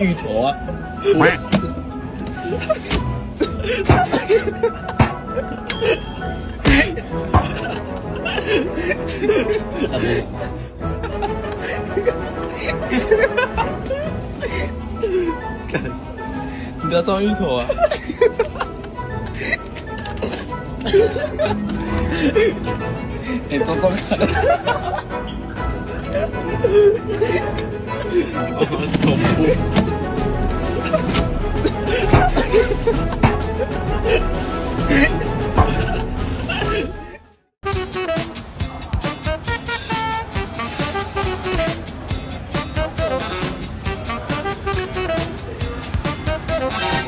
芋头啊。你不要装芋头啊！哎，装装看。我懂不？